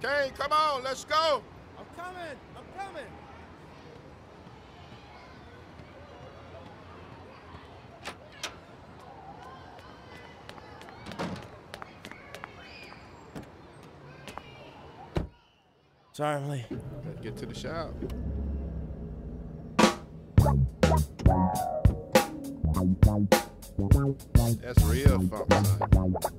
Kane, come on, let's go. I'm coming. I'm coming. Sorry, I'm late. Let's get to the shop. That's real funk, son.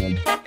Thank.